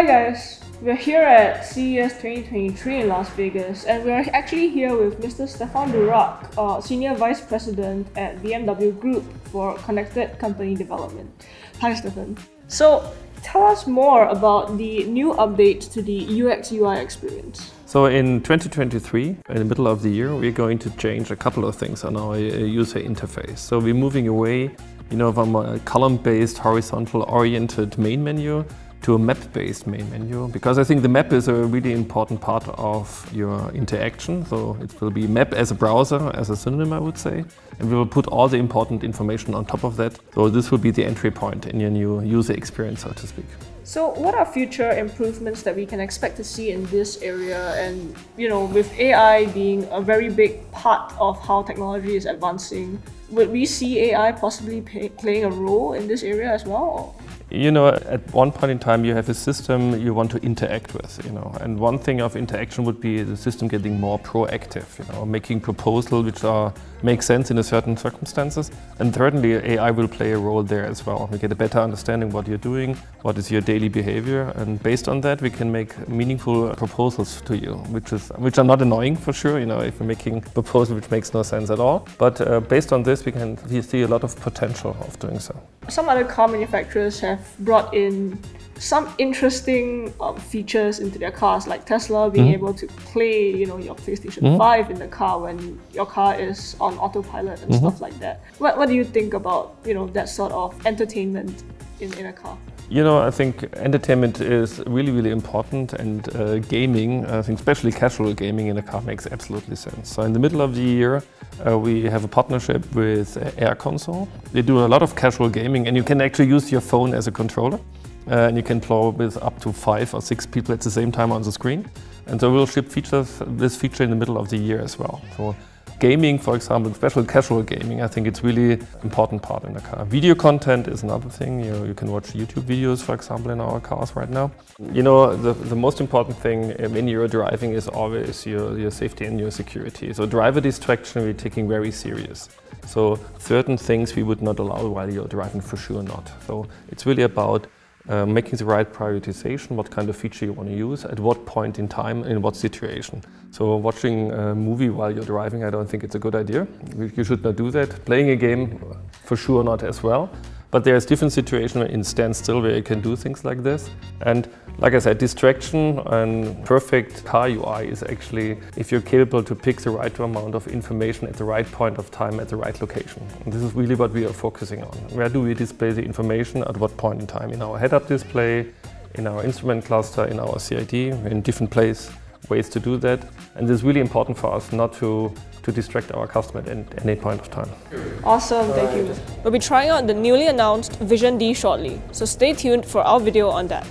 Hi guys, we're here at CES 2023 in Las Vegas and we're actually here with Mr. Stephan Durach, uh, Senior Vice President at BMW Group for Connected Company Development. Hi Stephan. So tell us more about the new updates to the UX UI experience. So in 2023, in the middle of the year, we're going to change a couple of things on our uh, user interface. So we're moving away, you know, from a column-based, horizontal-oriented main menu to a map-based main menu because I think the map is a really important part of your interaction. So it will be map as a browser, as a synonym I would say. And we will put all the important information on top of that. So this will be the entry point in your new user experience, so to speak. So what are future improvements that we can expect to see in this area and you know with AI being a very big part of how technology is advancing would we see AI possibly pay, playing a role in this area as well? You know, at one point in time, you have a system you want to interact with, you know, and one thing of interaction would be the system getting more proactive, you know, making proposals which are make sense in a certain circumstances. And thirdly, AI will play a role there as well. We get a better understanding what you're doing, what is your daily behavior, and based on that, we can make meaningful proposals to you, which is which are not annoying for sure. You know, if you're making proposal which makes no sense at all, but uh, based on this, we can see a lot of potential of doing so. Some other car manufacturers have brought in some interesting um, features into their cars, like Tesla being mm able to play, you know, your PlayStation mm -hmm. 5 in the car when your car is on autopilot and mm -hmm. stuff like that. What, what do you think about, you know, that sort of entertainment in, in a car? You know, I think entertainment is really, really important and uh, gaming, I think especially casual gaming in a car makes absolutely sense. So in the middle of the year, uh, we have a partnership with uh, AirConsole. They do a lot of casual gaming and you can actually use your phone as a controller. Uh, and you can play with up to five or six people at the same time on the screen. And so we'll ship features, this feature in the middle of the year as well. So gaming, for example, special casual gaming, I think it's really important part in the car. Video content is another thing. You, you can watch YouTube videos, for example, in our cars right now. You know, the, the most important thing when you're driving is always your, your safety and your security. So driver distraction we're taking very serious. So certain things we would not allow while you're driving for sure not. So it's really about uh, making the right prioritization, what kind of feature you want to use, at what point in time, in what situation. So watching a movie while you're driving, I don't think it's a good idea. You should not do that. Playing a game, for sure not as well. But there's different situations in standstill where you can do things like this. And like I said, distraction and perfect car UI is actually if you're capable to pick the right amount of information at the right point of time at the right location. And this is really what we are focusing on. Where do we display the information at what point in time? In our head-up display, in our instrument cluster, in our CID, in different place, ways to do that. And it's really important for us not to to distract our customer at any point of time. Awesome, thank you. We'll be trying out the newly announced Vision Dee shortly, so stay tuned for our video on that.